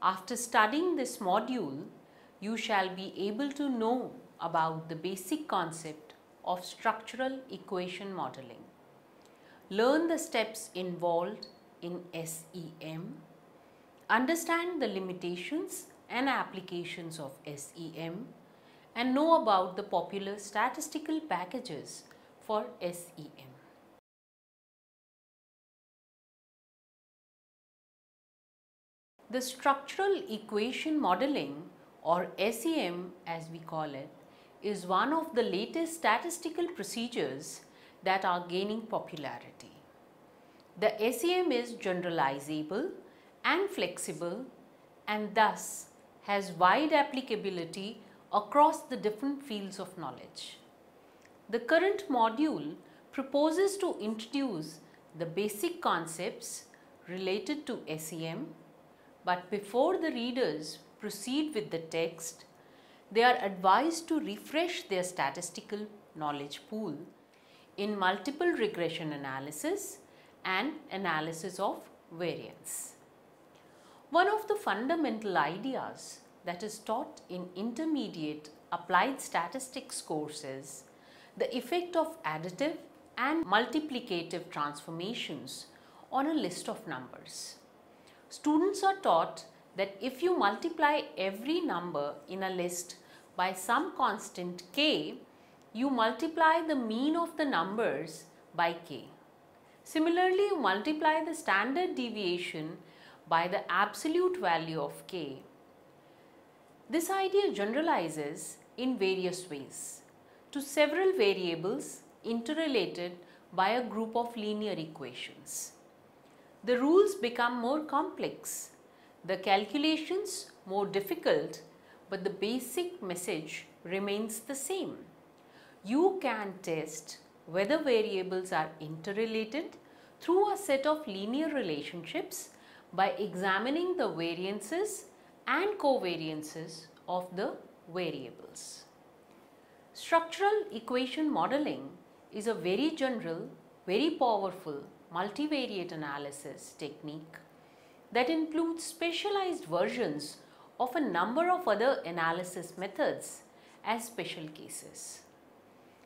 After studying this module, you shall be able to know about the basic concept of structural equation modeling. Learn the steps involved in SEM, understand the limitations and applications of SEM and know about the popular statistical packages for SEM. The structural equation modeling or SEM as we call it is one of the latest statistical procedures that are gaining popularity. The SEM is generalizable and flexible and thus has wide applicability across the different fields of knowledge. The current module proposes to introduce the basic concepts related to SEM but before the readers proceed with the text, they are advised to refresh their statistical knowledge pool in multiple regression analysis and analysis of variance. One of the fundamental ideas that is taught in intermediate applied statistics courses the effect of additive and multiplicative transformations on a list of numbers. Students are taught that if you multiply every number in a list by some constant k, you multiply the mean of the numbers by k. Similarly, you multiply the standard deviation by the absolute value of k. This idea generalizes in various ways to several variables interrelated by a group of linear equations the rules become more complex, the calculations more difficult, but the basic message remains the same. You can test whether variables are interrelated through a set of linear relationships by examining the variances and covariances of the variables. Structural equation modeling is a very general, very powerful multivariate analysis technique that includes specialized versions of a number of other analysis methods as special cases.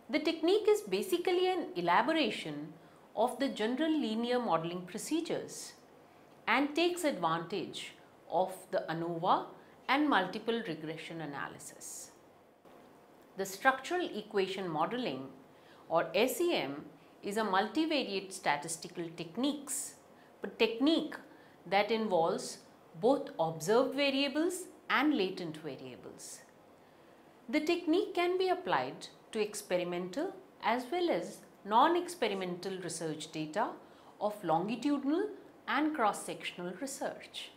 The technique is basically an elaboration of the general linear modeling procedures and takes advantage of the ANOVA and multiple regression analysis. The structural equation modeling or SEM is a multivariate statistical techniques, but technique that involves both observed variables and latent variables. The technique can be applied to experimental as well as non-experimental research data of longitudinal and cross-sectional research.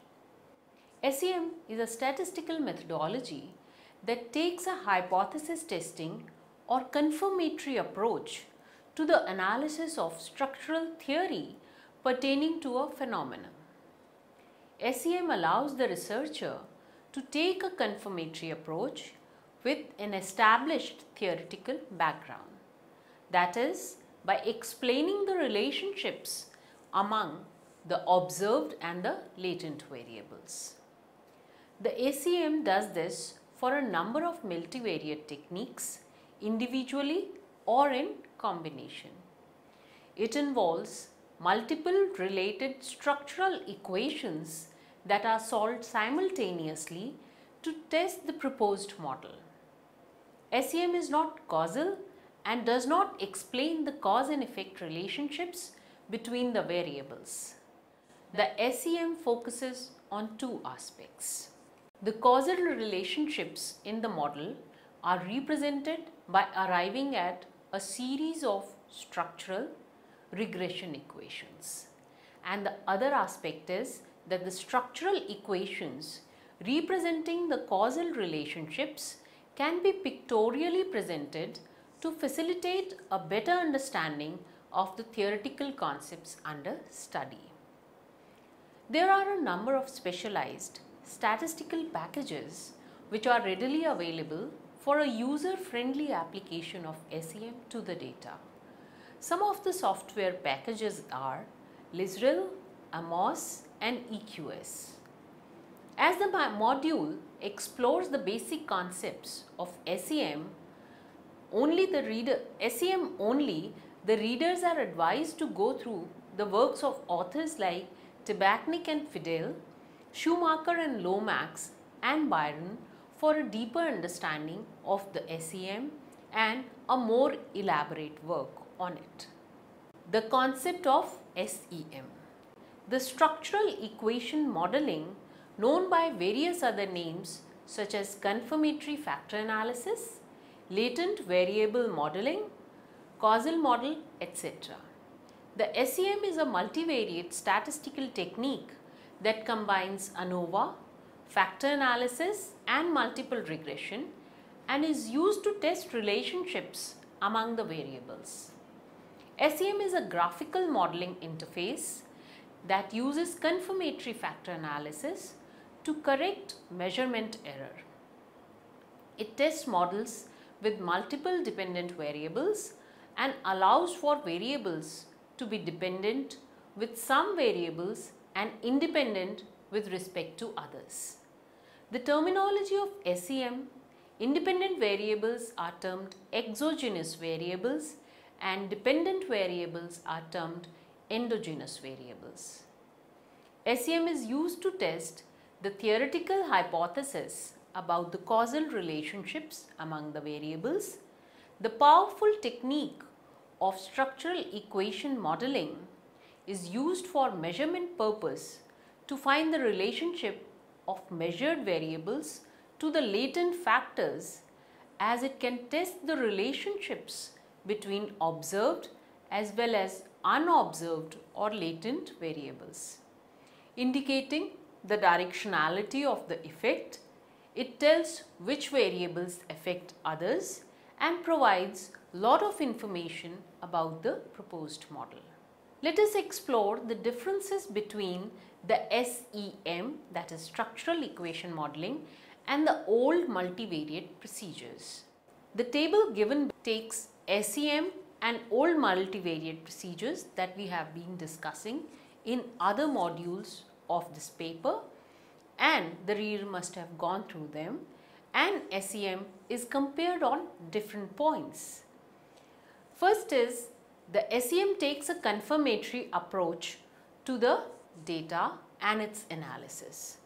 SEM is a statistical methodology that takes a hypothesis testing or confirmatory approach to the analysis of structural theory pertaining to a phenomenon. SEM allows the researcher to take a confirmatory approach with an established theoretical background. That is, by explaining the relationships among the observed and the latent variables. The SEM does this for a number of multivariate techniques individually or in combination. It involves multiple related structural equations that are solved simultaneously to test the proposed model. SEM is not causal and does not explain the cause and effect relationships between the variables. The SEM focuses on two aspects. The causal relationships in the model are represented by arriving at a series of structural regression equations. And the other aspect is that the structural equations representing the causal relationships can be pictorially presented to facilitate a better understanding of the theoretical concepts under study. There are a number of specialized statistical packages which are readily available for a user-friendly application of SEM to the data. Some of the software packages are Lisrel, Amos and EQS. As the module explores the basic concepts of SEM, only the reader, SEM only, the readers are advised to go through the works of authors like Tabachnick and Fidell, Schumacker and Lomax and Byron for a deeper understanding of the SEM and a more elaborate work on it. The concept of SEM. The structural equation modeling known by various other names such as confirmatory factor analysis, latent variable modeling, causal model, etc. The SEM is a multivariate statistical technique that combines ANOVA, factor analysis and multiple regression and is used to test relationships among the variables. SEM is a graphical modeling interface that uses confirmatory factor analysis to correct measurement error. It tests models with multiple dependent variables and allows for variables to be dependent with some variables and independent with respect to others. The terminology of SEM, independent variables are termed exogenous variables and dependent variables are termed endogenous variables. SEM is used to test the theoretical hypothesis about the causal relationships among the variables, the powerful technique of structural equation modeling is used for measurement purpose to find the relationship of measured variables to the latent factors as it can test the relationships between observed as well as unobserved or latent variables. Indicating the directionality of the effect, it tells which variables affect others and provides lot of information about the proposed model. Let us explore the differences between the SEM that is structural equation modeling and the old multivariate procedures. The table given takes SEM and old multivariate procedures that we have been discussing in other modules of this paper and the reader must have gone through them and SEM is compared on different points. First is the SEM takes a confirmatory approach to the data and its analysis.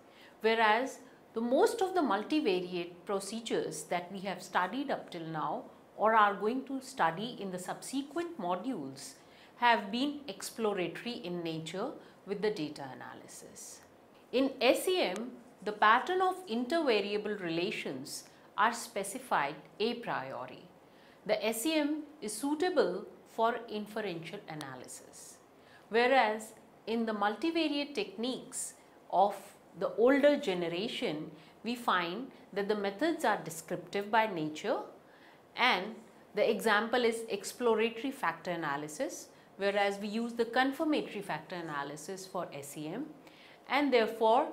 Whereas the most of the multivariate procedures that we have studied up till now or are going to study in the subsequent modules have been exploratory in nature with the data analysis. In SEM, the pattern of intervariable relations are specified a priori. The SEM is suitable for inferential analysis. Whereas in the multivariate techniques of the older generation, we find that the methods are descriptive by nature and the example is exploratory factor analysis whereas we use the confirmatory factor analysis for SEM and therefore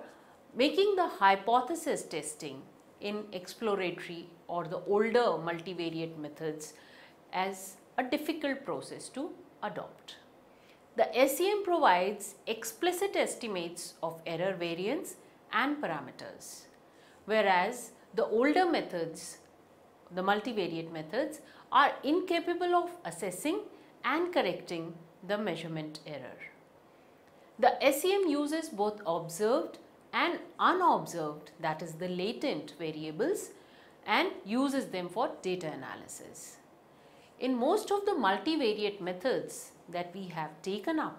making the hypothesis testing in exploratory or the older multivariate methods as a difficult process to adopt. The SEM provides explicit estimates of error variance and parameters, whereas the older methods, the multivariate methods, are incapable of assessing and correcting the measurement error. The SEM uses both observed and unobserved that is the latent variables and uses them for data analysis. In most of the multivariate methods that we have taken up,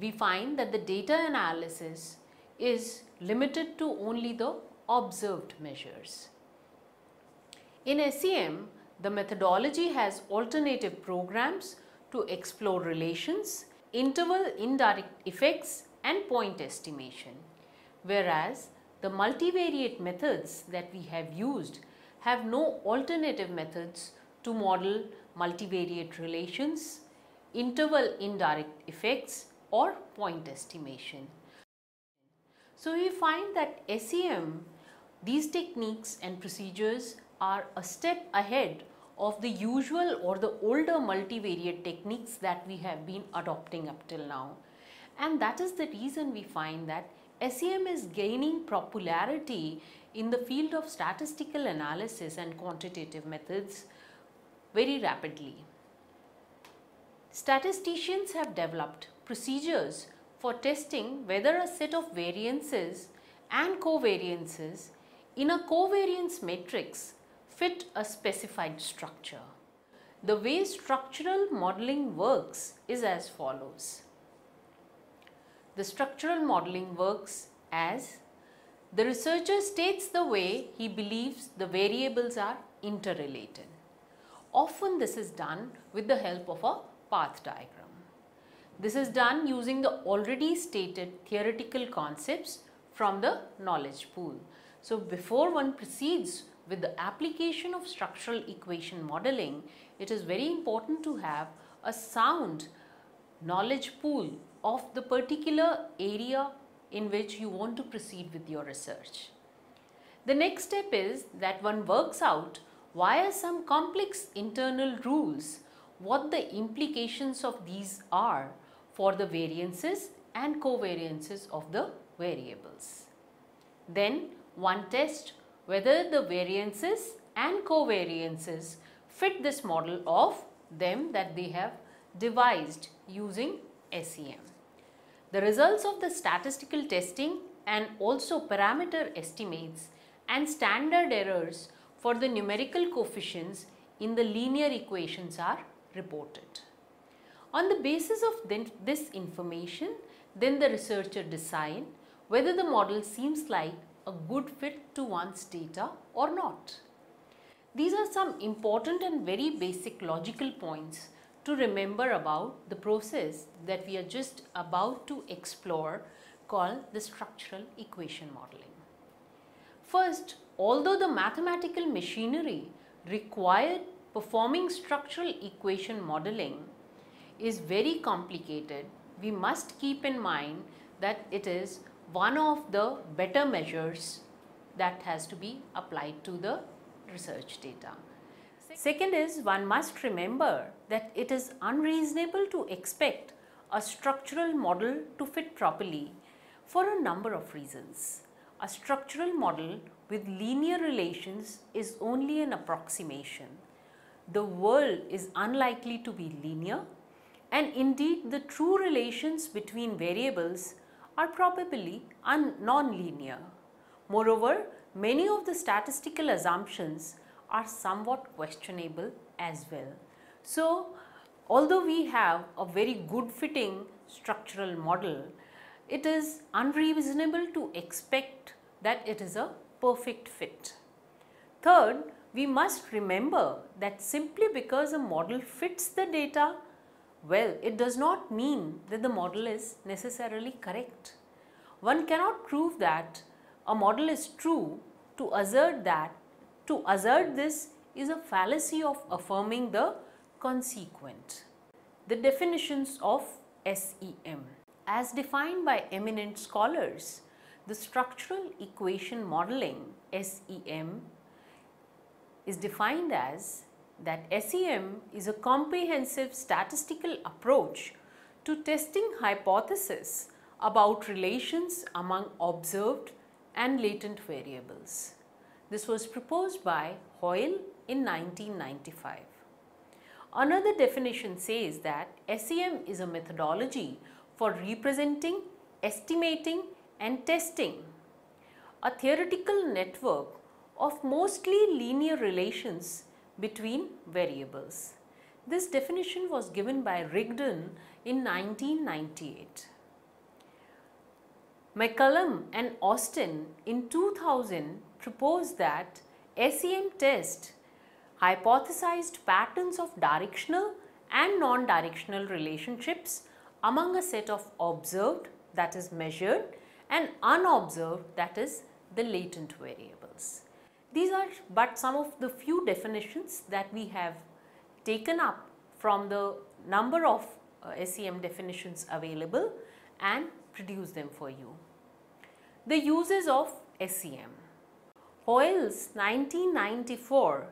we find that the data analysis is limited to only the observed measures. In SEM, the methodology has alternative programs to explore relations, interval indirect effects and point estimation. Whereas the multivariate methods that we have used have no alternative methods to model multivariate relations, interval indirect effects or point estimation. So we find that SEM, these techniques and procedures are a step ahead of the usual or the older multivariate techniques that we have been adopting up till now. And that is the reason we find that SEM is gaining popularity in the field of statistical analysis and quantitative methods very rapidly. Statisticians have developed procedures for testing whether a set of variances and covariances in a covariance matrix fit a specified structure. The way structural modeling works is as follows. The structural modeling works as the researcher states the way he believes the variables are interrelated. Often this is done with the help of a path diagram. This is done using the already stated theoretical concepts from the knowledge pool. So before one proceeds with the application of structural equation modeling, it is very important to have a sound knowledge pool of the particular area in which you want to proceed with your research. The next step is that one works out via some complex internal rules what the implications of these are for the variances and covariances of the variables. Then one tests whether the variances and covariances fit this model of them that they have devised using SEM. The results of the statistical testing and also parameter estimates and standard errors for the numerical coefficients in the linear equations are reported. On the basis of this information, then the researcher decide whether the model seems like a good fit to one's data or not. These are some important and very basic logical points to remember about the process that we are just about to explore called the structural equation modeling. First, although the mathematical machinery required performing structural equation modeling is very complicated, we must keep in mind that it is one of the better measures that has to be applied to the research data. Second is one must remember that it is unreasonable to expect a structural model to fit properly for a number of reasons. A structural model with linear relations is only an approximation. The world is unlikely to be linear and indeed the true relations between variables are probably non-linear. Moreover, many of the statistical assumptions are somewhat questionable as well. So, although we have a very good fitting structural model, it is unreasonable to expect that it is a perfect fit. Third, we must remember that simply because a model fits the data, well, it does not mean that the model is necessarily correct. One cannot prove that a model is true to assert that, to assert this is a fallacy of affirming the consequent. The definitions of SEM. As defined by eminent scholars, the structural equation modeling SEM is defined as that SEM is a comprehensive statistical approach to testing hypotheses about relations among observed and latent variables. This was proposed by Hoyle in 1995. Another definition says that SEM is a methodology for representing, estimating and testing a theoretical network of mostly linear relations between variables. This definition was given by Rigdon in 1998. MacCallum and Austin in 2000 proposed that SEM test hypothesized patterns of directional and non-directional relationships among a set of observed that is measured and unobserved that is the latent variables. These are but some of the few definitions that we have taken up from the number of uh, SEM definitions available and produce them for you. The uses of SEM. Hoyle's 1994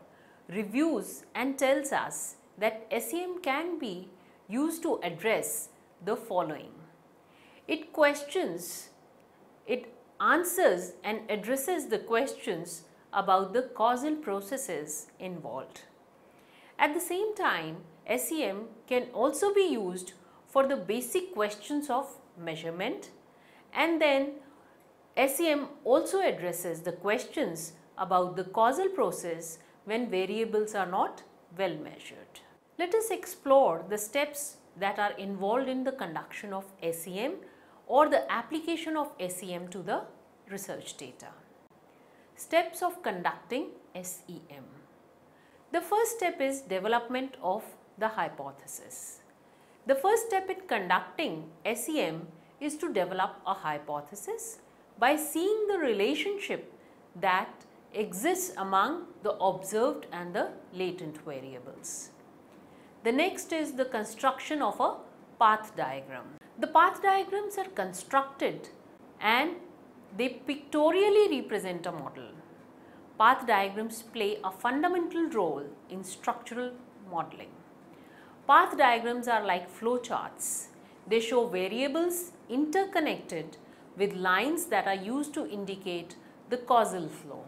reviews and tells us that SEM can be used to address the following. It questions it answers and addresses the questions about the causal processes involved. At the same time, SEM can also be used for the basic questions of measurement and then SEM also addresses the questions about the causal process when variables are not well measured. Let us explore the steps that are involved in the conduction of SEM or the application of SEM to the research data. Steps of conducting SEM. The first step is development of the hypothesis. The first step in conducting SEM is to develop a hypothesis by seeing the relationship that exists among the observed and the latent variables. The next is the construction of a path diagram. The path diagrams are constructed and they pictorially represent a model. Path diagrams play a fundamental role in structural modeling. Path diagrams are like flowcharts. They show variables interconnected with lines that are used to indicate the causal flow.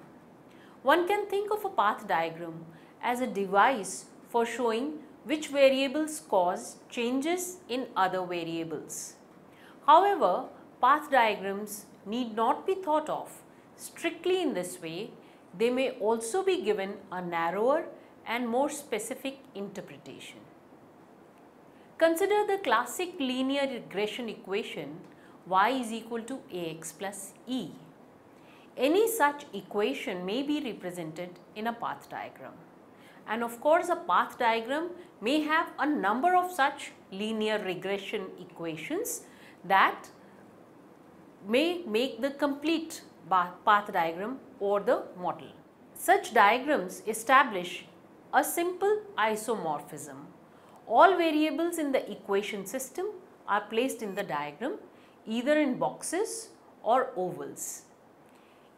One can think of a path diagram as a device for showing which variables cause changes in other variables. However, path diagrams need not be thought of strictly in this way. They may also be given a narrower and more specific interpretation. Consider the classic linear regression equation y is equal to ax plus e. Any such equation may be represented in a path diagram. And of course, a path diagram may have a number of such linear regression equations that may make the complete path diagram or the model. Such diagrams establish a simple isomorphism. All variables in the equation system are placed in the diagram either in boxes or ovals.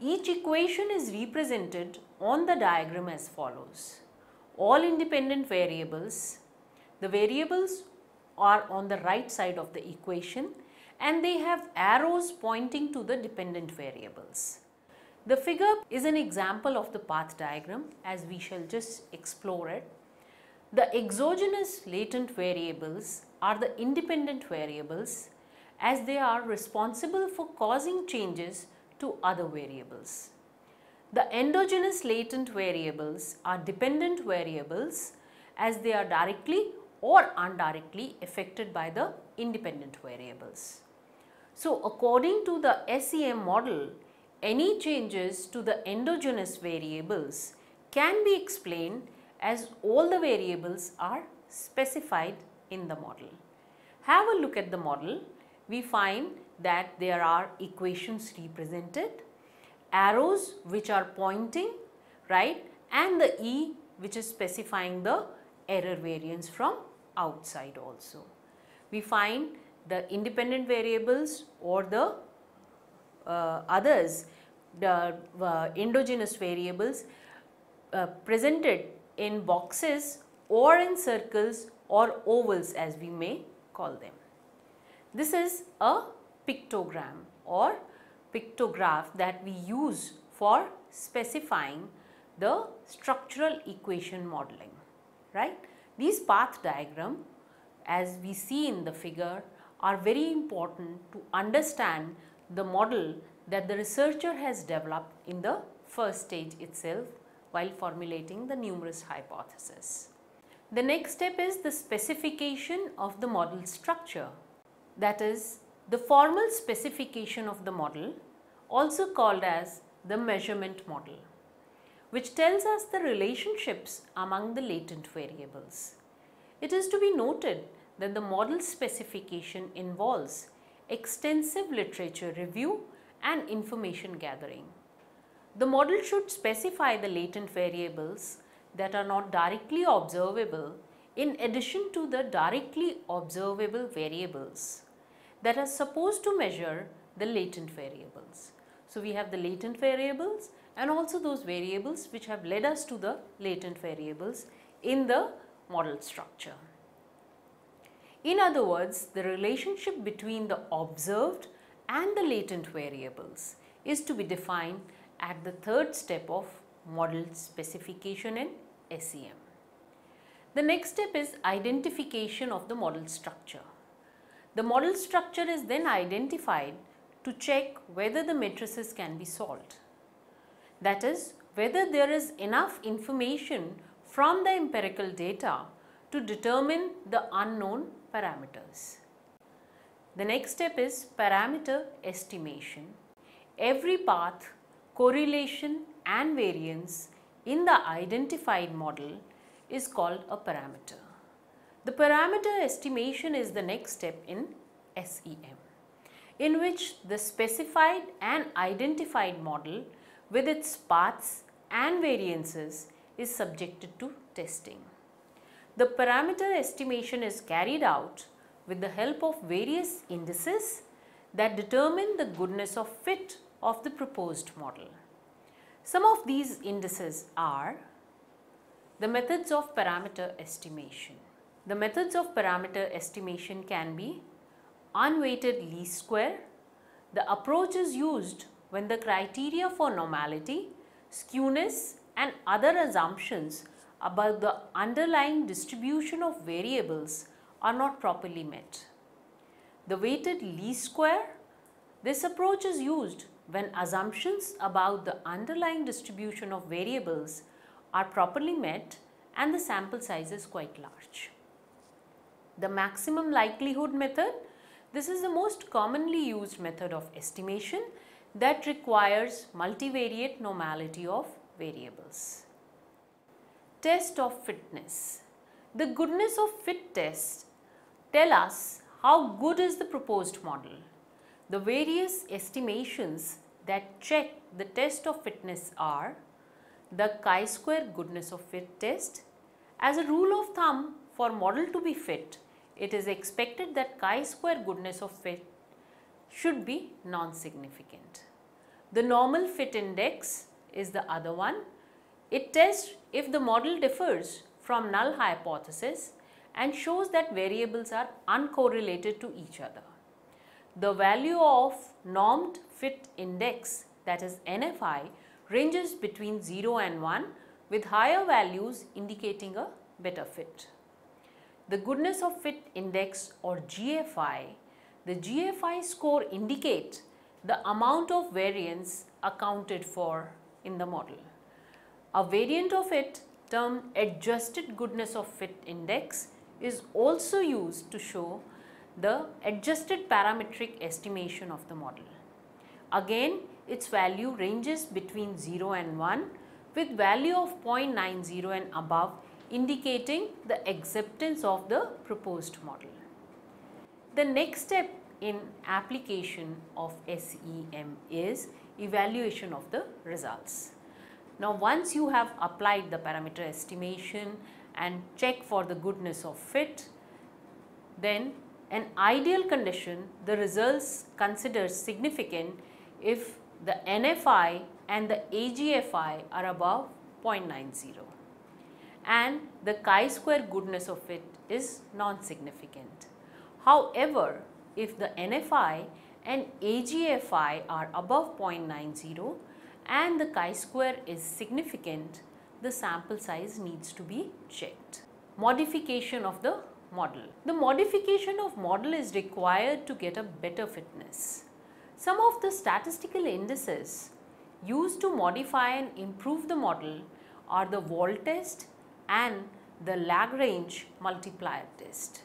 Each equation is represented on the diagram as follows. All independent variables, the variables are on the right side of the equation and they have arrows pointing to the dependent variables. The figure is an example of the path diagram as we shall just explore it. The exogenous latent variables are the independent variables as they are responsible for causing changes to other variables. The endogenous latent variables are dependent variables as they are directly or indirectly affected by the independent variables. So, according to the SEM model, any changes to the endogenous variables can be explained as all the variables are specified in the model. Have a look at the model. We find that there are equations represented, arrows which are pointing, right, and the E which is specifying the error variance from outside also. We find the independent variables or the uh, others, the uh, endogenous variables uh, presented in boxes or in circles or ovals as we may call them. This is a pictogram or pictograph that we use for specifying the structural equation modeling, right. These path diagram as we see in the figure are very important to understand the model that the researcher has developed in the first stage itself while formulating the numerous hypotheses. The next step is the specification of the model structure that is the formal specification of the model, also called as the measurement model, which tells us the relationships among the latent variables. It is to be noted that the model specification involves extensive literature review and information gathering. The model should specify the latent variables that are not directly observable in addition to the directly observable variables that are supposed to measure the latent variables. So, we have the latent variables and also those variables which have led us to the latent variables in the model structure. In other words, the relationship between the observed and the latent variables is to be defined at the third step of model specification in SEM. The next step is identification of the model structure. The model structure is then identified to check whether the matrices can be solved. That is, whether there is enough information from the empirical data to determine the unknown parameters. The next step is parameter estimation. Every path, correlation and variance in the identified model is called a parameter. The parameter estimation is the next step in SEM in which the specified and identified model with its paths and variances is subjected to testing. The parameter estimation is carried out with the help of various indices that determine the goodness of fit of the proposed model. Some of these indices are the methods of parameter estimation. The methods of parameter estimation can be unweighted least square. The approach is used when the criteria for normality, skewness and other assumptions about the underlying distribution of variables are not properly met. The weighted least square, this approach is used when assumptions about the underlying distribution of variables are properly met and the sample size is quite large. The maximum likelihood method, this is the most commonly used method of estimation that requires multivariate normality of variables. Test of fitness. The goodness of fit test tell us how good is the proposed model. The various estimations that check the test of fitness are the chi-square goodness of fit test. As a rule of thumb for model to be fit, it is expected that chi-square goodness of fit should be non-significant. The normed fit index is the other one. It tests if the model differs from null hypothesis and shows that variables are uncorrelated to each other. The value of normed fit index that is NFI ranges between 0 and 1 with higher values indicating a better fit. The goodness of fit index or GFI, the GFI score indicate the amount of variance accounted for in the model. A variant of it termed adjusted goodness of fit index is also used to show the adjusted parametric estimation of the model. Again, its value ranges between 0 and 1 with value of 0.90 and above indicating the acceptance of the proposed model. The next step in application of SEM is evaluation of the results. Now once you have applied the parameter estimation and check for the goodness of fit, then an ideal condition the results considered significant if the NFI and the AGFI are above 0.90 and the chi-square goodness of fit is non-significant. However, if the NFI and AGFI are above 0.90 and the chi-square is significant, the sample size needs to be checked. Modification of the model. The modification of model is required to get a better fitness. Some of the statistical indices used to modify and improve the model are the Wald test and the Lagrange multiplier test.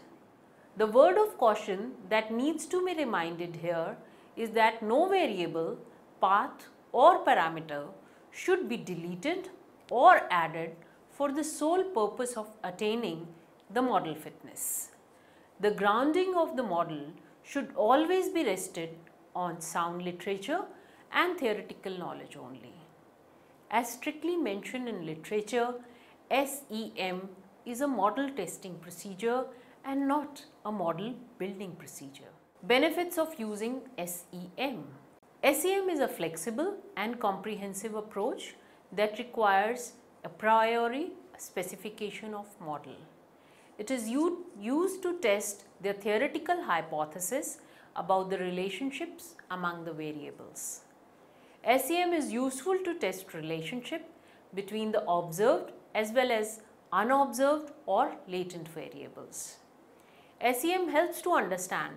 The word of caution that needs to be reminded here is that no variable, path or parameter should be deleted or added for the sole purpose of attaining the model fitness. The grounding of the model should always be rested on sound literature and theoretical knowledge only. As strictly mentioned in literature, SEM is a model testing procedure and not a model building procedure. Benefits of using SEM. SEM is a flexible and comprehensive approach that requires a priori specification of model. It is used to test the theoretical hypothesis about the relationships among the variables. SEM is useful to test relationship between the observed as well as unobserved or latent variables. SEM helps to understand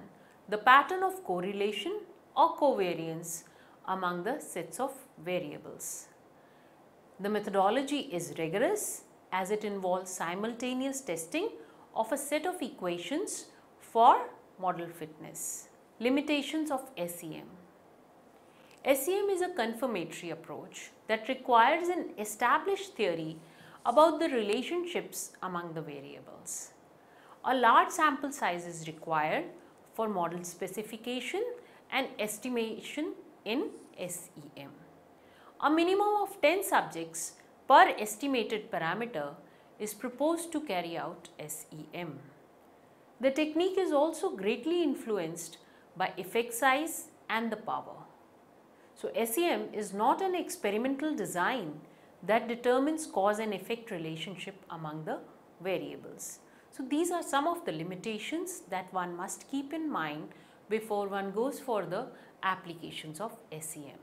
the pattern of correlation or covariance among the sets of variables. The methodology is rigorous as it involves simultaneous testing of a set of equations for model fitness. Limitations of SEM SEM is a confirmatory approach that requires an established theory about the relationships among the variables. A large sample size is required for model specification and estimation in SEM. A minimum of 10 subjects per estimated parameter is proposed to carry out SEM. The technique is also greatly influenced by effect size and the power. So, SEM is not an experimental design that determines cause and effect relationship among the variables. So, these are some of the limitations that one must keep in mind before one goes for the applications of SEM.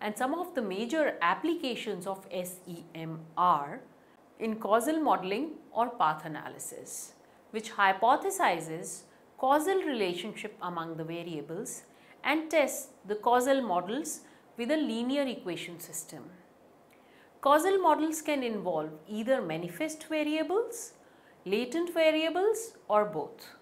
And some of the major applications of SEM are in causal modeling or path analysis, which hypothesizes causal relationship among the variables and test the causal models with a linear equation system. Causal models can involve either manifest variables, latent variables or both.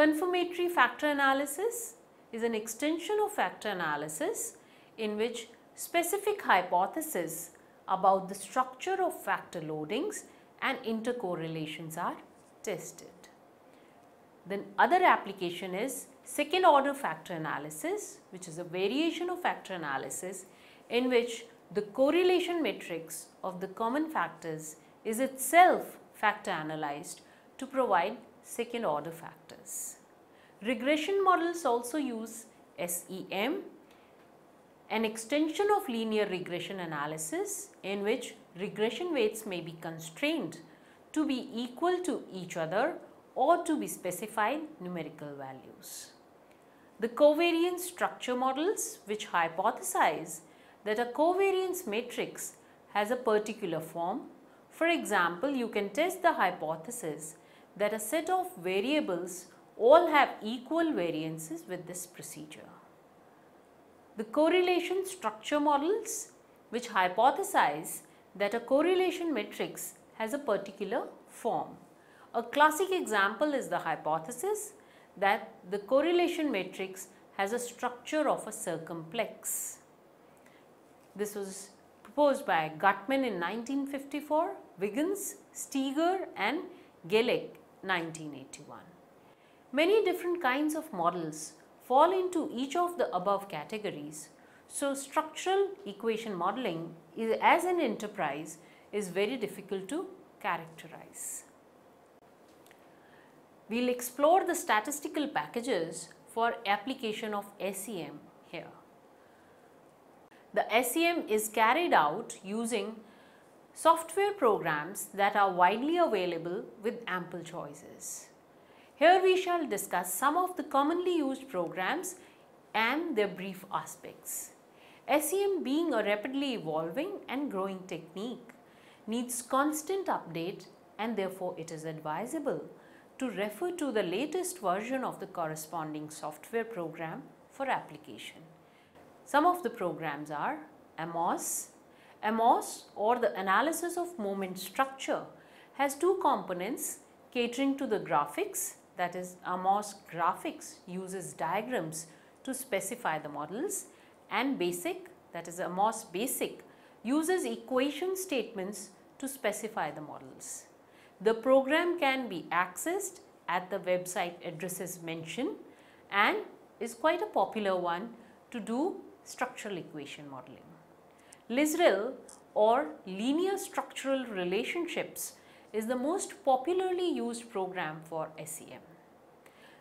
Confirmatory factor analysis is an extension of factor analysis in which specific hypotheses about the structure of factor loadings and intercorrelations are tested. Then other application is second order factor analysis which is a variation of factor analysis in which the correlation matrix of the common factors is itself factor analyzed to provide second order factors. Regression models also use SEM, an extension of linear regression analysis in which regression weights may be constrained to be equal to each other or to be specified numerical values. The covariance structure models which hypothesize that a covariance matrix has a particular form. For example, you can test the hypothesis that a set of variables all have equal variances with this procedure. The correlation structure models which hypothesize that a correlation matrix has a particular form. A classic example is the hypothesis that the correlation matrix has a structure of a circumplex. This was proposed by Guttman in 1954, Wiggins, Steiger and Gaelick 1981. Many different kinds of models fall into each of the above categories. So, structural equation modeling is, as an enterprise is very difficult to characterize. We will explore the statistical packages for application of SEM here. The SEM is carried out using software programs that are widely available with ample choices. Here we shall discuss some of the commonly used programs and their brief aspects. SEM being a rapidly evolving and growing technique needs constant update and therefore it is advisable to refer to the latest version of the corresponding software program for application. Some of the programs are AMOS. AMOS or the analysis of moment structure has two components catering to the graphics that is AMOS graphics uses diagrams to specify the models and basic that is AMOS basic uses equation statements to specify the models. The program can be accessed at the website addresses mentioned and is quite a popular one to do structural equation modeling. LISREL or linear structural relationships is the most popularly used program for SEM.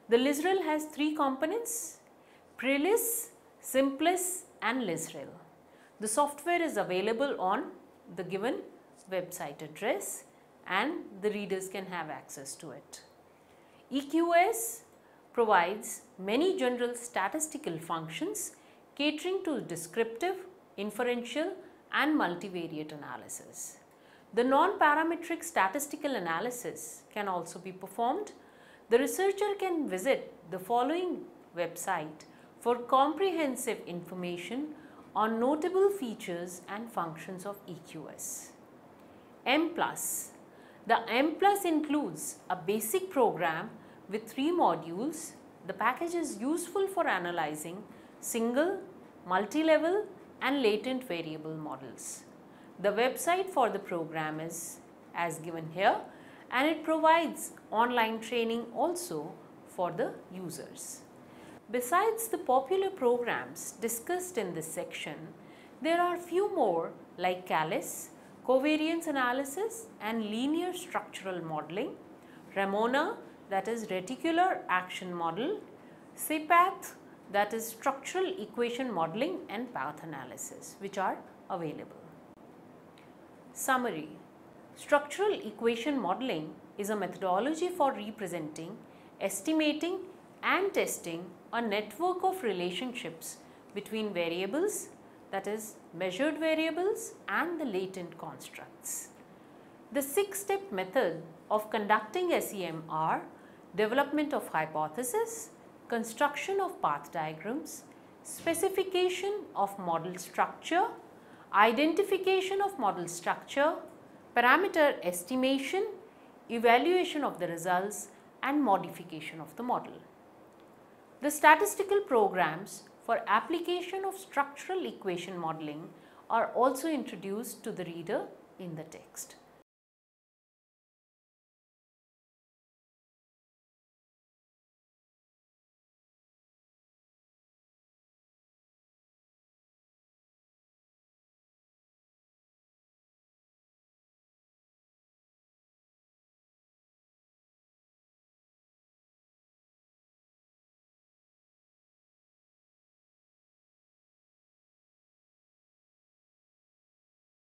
The LISREL has three components PRELIS, SIMPLIS and LISREL. The software is available on the given website address and the readers can have access to it. EQS provides many general statistical functions catering to descriptive, inferential and multivariate analysis. The non-parametric statistical analysis can also be performed. The researcher can visit the following website for comprehensive information on notable features and functions of EQS. Mplus. The M includes a basic program with three modules. The package is useful for analyzing single, multi-level and latent variable models. The website for the program is as given here and it provides online training also for the users. Besides the popular programs discussed in this section, there are few more like CALIS, covariance analysis and linear structural modeling, Ramona that is reticular action model, SEPATH that is structural equation modeling and path analysis which are available. Summary Structural equation modeling is a methodology for representing, estimating and testing a network of relationships between variables that is measured variables and the latent constructs. The six step method of conducting SEM are development of hypothesis, construction of path diagrams, specification of model structure, identification of model structure, parameter estimation, evaluation of the results and modification of the model. The statistical programs for application of structural equation modeling are also introduced to the reader in the text.